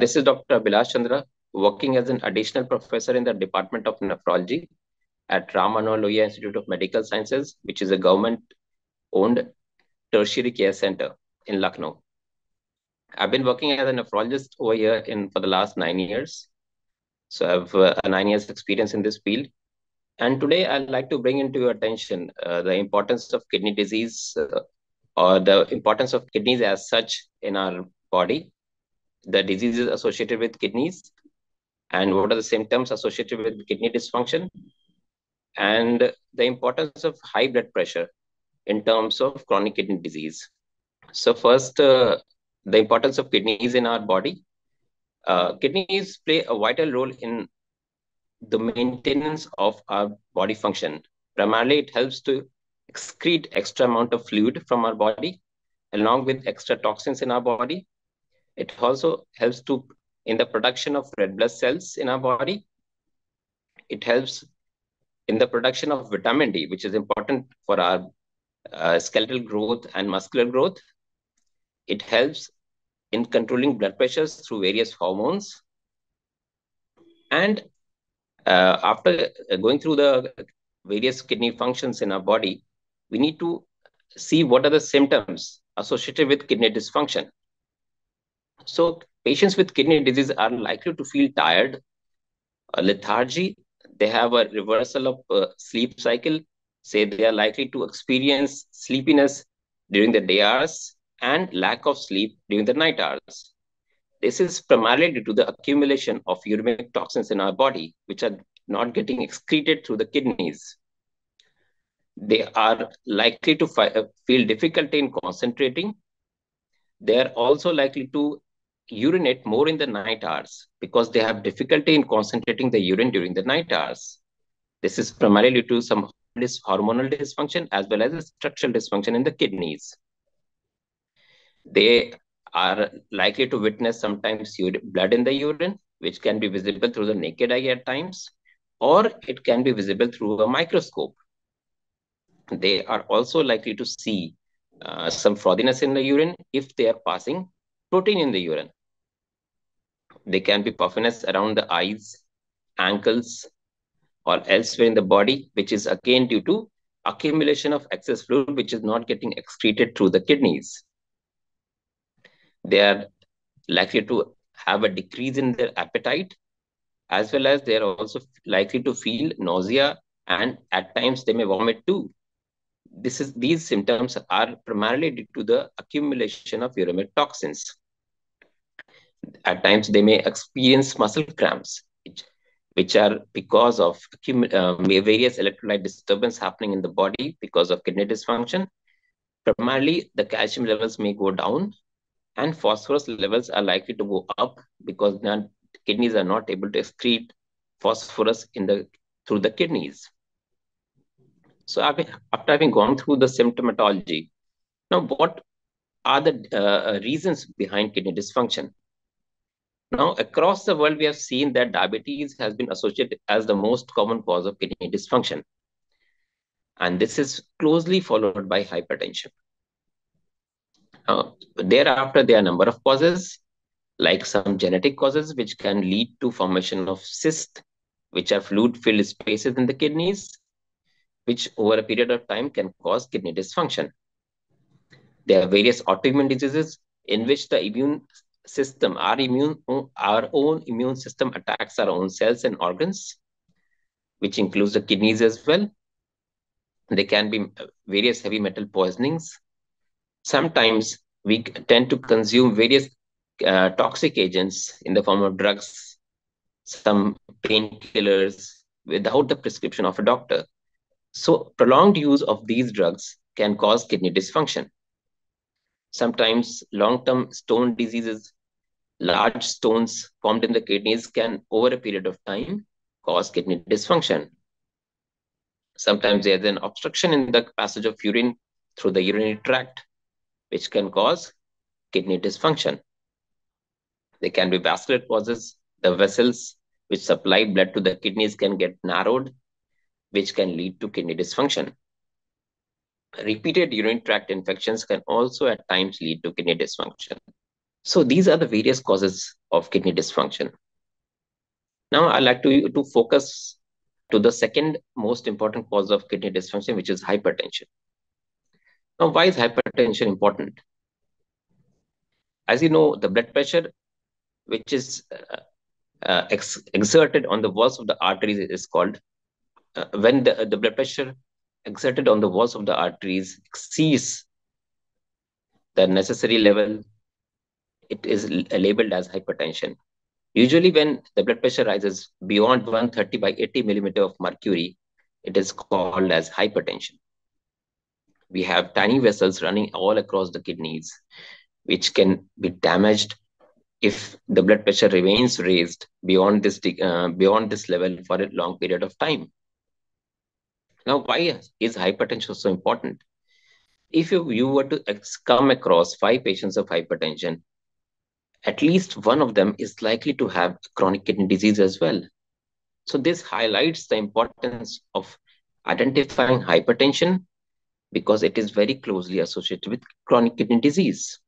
this is Dr. Abhilash Chandra, working as an additional professor in the Department of Nephrology at Ram Manohar Lohia Institute of Medical Sciences, which is a government-owned tertiary care center in Lucknow. I've been working as a nephrologist over here in for the last nine years. So I have uh, nine years experience in this field. And today I'd like to bring into your attention uh, the importance of kidney disease uh, or the importance of kidneys as such in our body, the diseases associated with kidneys, and what are the symptoms associated with kidney dysfunction, and the importance of high blood pressure in terms of chronic kidney disease. So first, uh, the importance of kidneys in our body. Uh, kidneys play a vital role in the maintenance of our body function. Primarily, it helps to excrete extra amount of fluid from our body along with extra toxins in our body. It also helps to in the production of red blood cells in our body. It helps in the production of vitamin D, which is important for our uh, skeletal growth and muscular growth. It helps in controlling blood pressures through various hormones. And uh, after going through the various kidney functions in our body, we need to see what are the symptoms associated with kidney dysfunction. So patients with kidney disease are likely to feel tired, lethargy. They have a reversal of uh, sleep cycle. Say they are likely to experience sleepiness during the day hours and lack of sleep during the night hours. This is primarily due to the accumulation of uremic toxins in our body, which are not getting excreted through the kidneys. They are likely to uh, feel difficulty in concentrating. They are also likely to urinate more in the night hours because they have difficulty in concentrating the urine during the night hours. This is primarily due to some hormonal dysfunction as well as a structural dysfunction in the kidneys. They are likely to witness sometimes blood in the urine, which can be visible through the naked eye at times, or it can be visible through a microscope. They are also likely to see uh, some frothiness in the urine if they are passing protein in the urine. They can be puffiness around the eyes, ankles, or elsewhere in the body, which is again due to accumulation of excess fluid, which is not getting excreted through the kidneys. They are likely to have a decrease in their appetite, as well as they are also likely to feel nausea, and at times they may vomit too. This is these symptoms are primarily due to the accumulation of uremic toxins. At times, they may experience muscle cramps, which, which are because of uh, various electrolyte disturbance happening in the body because of kidney dysfunction. Primarily, the calcium levels may go down and phosphorus levels are likely to go up because the kidneys are not able to excrete phosphorus in the through the kidneys. So after having gone through the symptomatology, now what are the uh, reasons behind kidney dysfunction? Now, across the world, we have seen that diabetes has been associated as the most common cause of kidney dysfunction. And this is closely followed by hypertension. Now, thereafter, there are a number of causes, like some genetic causes, which can lead to formation of cysts, which are fluid-filled spaces in the kidneys, which over a period of time can cause kidney dysfunction. There are various autoimmune diseases in which the immune system, our immune, our own immune system attacks our own cells and organs, which includes the kidneys as well. There can be various heavy metal poisonings. Sometimes we tend to consume various uh, toxic agents in the form of drugs, some painkillers without the prescription of a doctor. So prolonged use of these drugs can cause kidney dysfunction. Sometimes long-term stone diseases, large stones formed in the kidneys can, over a period of time, cause kidney dysfunction. Sometimes there's an obstruction in the passage of urine through the urinary tract, which can cause kidney dysfunction. There can be vascular causes. The vessels which supply blood to the kidneys can get narrowed, which can lead to kidney dysfunction. Repeated urinary tract infections can also at times lead to kidney dysfunction. So these are the various causes of kidney dysfunction. Now I'd like to, to focus to the second most important cause of kidney dysfunction, which is hypertension. Now, why is hypertension important? As you know, the blood pressure, which is uh, uh, ex exerted on the walls of the arteries, is called uh, when the, the blood pressure exerted on the walls of the arteries exceeds the necessary level, it is labeled as hypertension. Usually, when the blood pressure rises beyond 130 by 80 millimeter of mercury, it is called as hypertension. We have tiny vessels running all across the kidneys, which can be damaged if the blood pressure remains raised beyond this uh, beyond this level for a long period of time. Now, why is hypertension so important? If you, you were to come across five patients of hypertension, at least one of them is likely to have chronic kidney disease as well. So this highlights the importance of identifying hypertension because it is very closely associated with chronic kidney disease.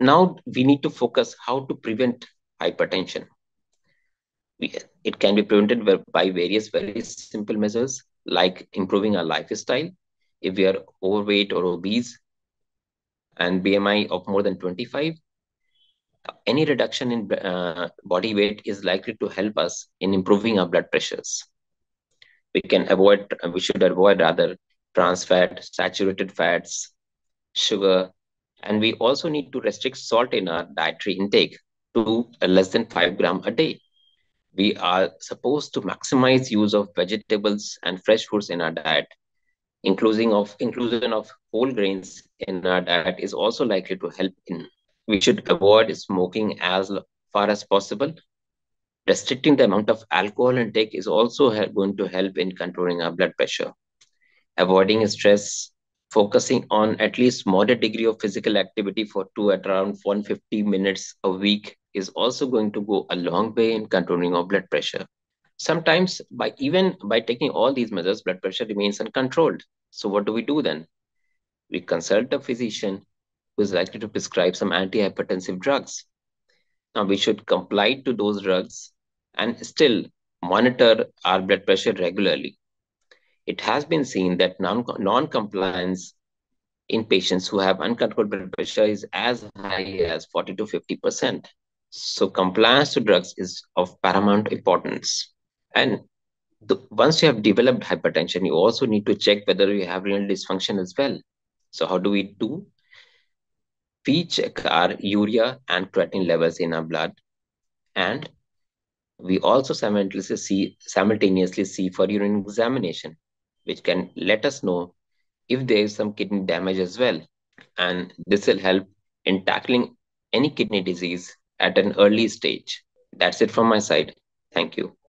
Now we need to focus how to prevent hypertension. We, it can be prevented by various very simple measures like improving our lifestyle. If we are overweight or obese and BMI of more than 25, any reduction in uh, body weight is likely to help us in improving our blood pressures. We can avoid, we should avoid rather trans fat, saturated fats, sugar, and we also need to restrict salt in our dietary intake to less than 5 gram a day. We are supposed to maximize use of vegetables and fresh foods in our diet. Including of inclusion of whole grains in our diet is also likely to help in we should avoid smoking as far as possible. Restricting the amount of alcohol intake is also going to help in controlling our blood pressure. Avoiding stress, focusing on at least moderate degree of physical activity for two at around 150 minutes a week is also going to go a long way in controlling our blood pressure. Sometimes by even by taking all these measures, blood pressure remains uncontrolled. So what do we do then? We consult a physician who is likely to prescribe some antihypertensive drugs. Now, we should comply to those drugs and still monitor our blood pressure regularly. It has been seen that non compliance in patients who have uncontrolled blood pressure is as high as 40 to 50%. So, compliance to drugs is of paramount importance. And the, once you have developed hypertension, you also need to check whether you have renal dysfunction as well. So, how do we do? we check our urea and creatinine levels in our blood and we also simultaneously see, simultaneously see for urine examination which can let us know if there is some kidney damage as well and this will help in tackling any kidney disease at an early stage. That's it from my side. Thank you